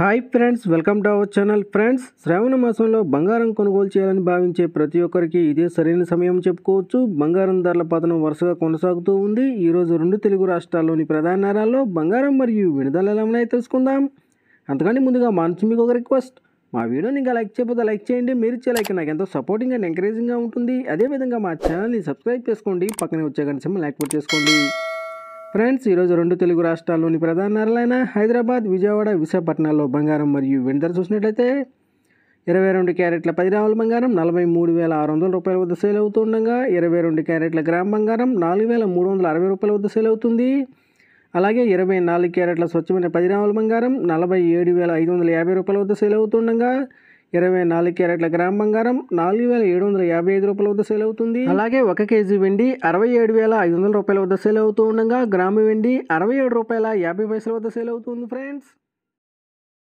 Hi friends welcome to our channel. Friends శ్రావణ మాసంలో బంగారం కొనుగోలు చేయాలని భావించే ప్రతి ఒక్కరికి ఇదే సరైన సమయం చెప్పుకోవచ్చు. బంగారం ధరల పతనం వరుసగా కొనసాగుతూ ఉంది. ఈరోజు రెండు తెలుగు రాష్ట్రాల్లోని ప్రధాన నగరాల్లో బంగారం మరియు విడుదల ఎలా ఉన్నాయో తెలుసుకుందాం. అంతకంటే ముందుగా మా మీకు ఒక రిక్వెస్ట్. మా వీడియోని ఇంకా లైక్ చేయకపోతే లైక్ చేయండి. మీరు ఇచ్చే లైక్ నాకు ఎంతో సపోర్టింగ్ అండ్ ఎంకరేజింగ్గా ఉంటుంది. అదేవిధంగా మా ఛానల్ని సబ్స్క్రైబ్ చేసుకోండి. పక్కనే వచ్చే కనీసం సింబల్ యాక్టివేట్ చేసుకోండి. ఫ్రెండ్స్ ఈరోజు రెండు తెలుగు రాష్ట్రాల్లోని ప్రధాన నగరాలైన హైదరాబాద్ విజయవాడ విశాఖపట్నాల్లో బంగారం మరియు వెండి చూసినట్లయితే ఇరవై రెండు క్యారెట్ల పది గ్రాముల బంగారం నలభై మూడు వేల ఆరు వందల రూపాయల వద్ద సేల్ అవుతుండగా ఇరవై రెండు క్యారెట్ల గ్రామ్ బంగారం నాలుగు వేల మూడు వందల అరవై రూపాయల వద్ద సేల్ అవుతుంది. అలాగే ఇరవై నాలుగు క్యారెట్ల స్వచ్ఛమైన పది గ్రాముల బంగారం నలభై ఏడు వేల ఐదు వందల యాభై రూపాయల వద్ద సేల్ అవుతుండగా ఇరవై నాలుగు క్యారెట్ల గ్రామ్ బంగారం నాలుగు వేల ఏడు వందల యాభై ఐదు రూపాయల వద్ద సేల్ అవుతుంది. అలాగే ఒక కేజీ వెండి అరవై ఏడు వేల ఐదు వందల రూపాయల వద్ద సేల్ అవుతూ ఉండగా గ్రాము వెండి అరవై ఏడు రూపాయల యాభై పైసల వద్ద సేల్ అవుతుంది ఫ్రెండ్స్